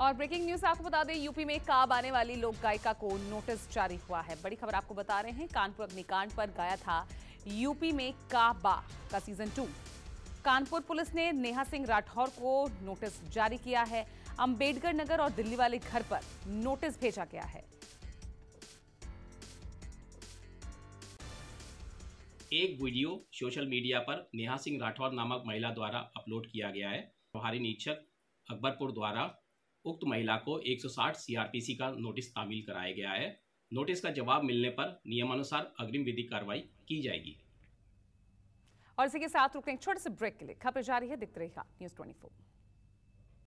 और breaking news आपको बता दें यूपी में काब आने वाली लोक गायिका को नोटिस जारी हुआ है। बड़ी खबर आपको बता रहे हैं, कानपुर अग्निकांड पर गाया था यूपी में काबा का सीज़न टू कानपुर पुलिस ने नेहा सिंह राठौर को नोटिस जारी किया है। अंबेडकर नगर और दिल्ली वाले घर पर नोटिस भेजा गया है। एक वीडियो सोशल मीडिया पर नेहा सिंह राठौर नामक महिला द्वारा अपलोड किया गया है। प्रभारी निरीक्षक अकबरपुर द्वारा उक्त महिला को 160 सीआरपीसी का नोटिस तामील कराया गया है। नोटिस का जवाब मिलने पर नियमानुसार अग्रिम विधि कार्रवाई की जाएगी। और इसी के साथ रुकते हैं छोटे से ब्रेक के लिए। खबर जारी है दिखते रहेगा न्यूज़ ट्वेंटी